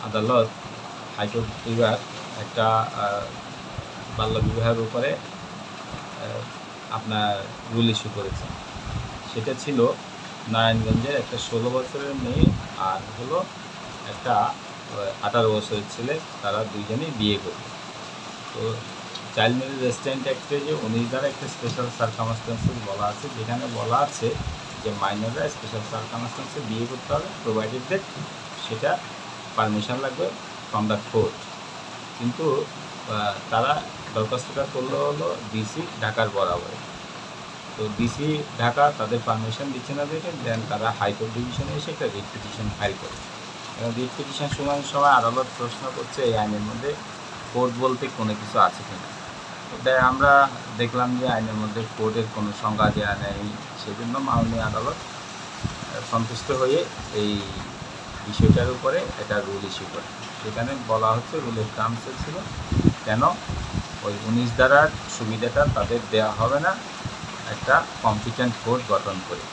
আদালত হাইকোর্ট বিভাগ একটা বাল্য বিবাহের উপরে আপনার রুল ইস্যু করেছে। সেটা ছিল নারায়ণগঞ্জের একটা ষোলো বছরের মেয়ে আর হলো একটা আঠারো বছরের ছেলে। তারা দুইজনেই বিয়ে করবে তো চাইল্ড ম্যারেজ রেস্টুরেন্ট অ্যাক্টে যে উনিশ দ্বারা একটা স্পেশাল সার্কামস্টেন্সেস বলা আছে, যেখানে বলা আছে যে মাইনররা স্পেশাল সার্কামস্টেন্সে বিয়ে করতে হবে প্রোভাইডেড সেটা পারমিশন লাগবে ফ্রম দ্য কোর্ট কিন্তু তারা দরখাস্তটা করল হলো ডিসি ঢাকার বরাবর তো ডিসি ঢাকা তাদের পারমিশন দিচ্ছে না দেখে দেন তারা হাইকোর্ট ডিভিশনে এসে একটা রিট পিটিশন ফাইল করে। এবং রিট পিটিশন শোনানোর সময় আদালত প্রশ্ন করছে এই আইনের মধ্যে কোর্ট বলতে কোনো কিছু আছে কিনা। এটা আমরা দেখলাম যে আইনের মধ্যে কোর্টের কোনো সংজ্ঞা দেওয়া নেই। সেজন্য মাননীয় আদালত সন্তুষ্ট হয়ে এই বিষয়টার উপরে একটা রুল ইস্যু করে। সেখানে বলা হচ্ছে রুলের টার্মস ছিল, কেন ওই উনিশ দ্বারার সুবিধাটা তাদের দেওয়া হবে না, একটা কম্পিটেন্ট কোর্ট গঠন করে।